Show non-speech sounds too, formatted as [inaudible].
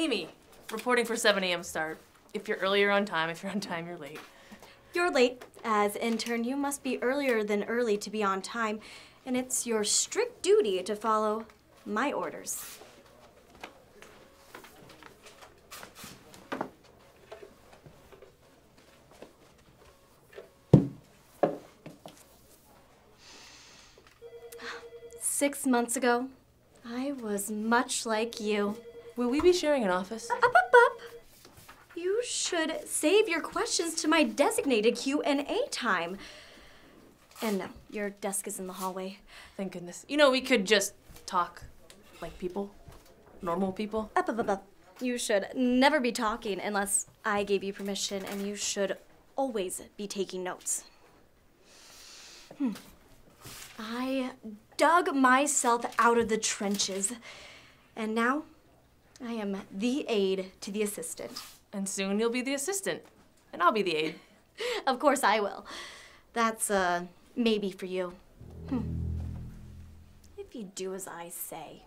Amy, reporting for 7 a.m. start. If you're early, you're on time. If you're on time, you're late. You're late. As intern, you must be earlier than early to be on time, and it's your strict duty to follow my orders. Six months ago, I was much like you. Will we be sharing an office? Up, up, up. You should save your questions to my designated Q&A time. And no, your desk is in the hallway. Thank goodness. You know, we could just talk like people, normal people. Up, up, up, up. You should never be talking unless I gave you permission, and you should always be taking notes. Hmm. I dug myself out of the trenches, and now I am the aide to the assistant. And soon you'll be the assistant, and I'll be the aide. [laughs] Of course I will. That's uh maybe for you. Hmm. If you do as I say.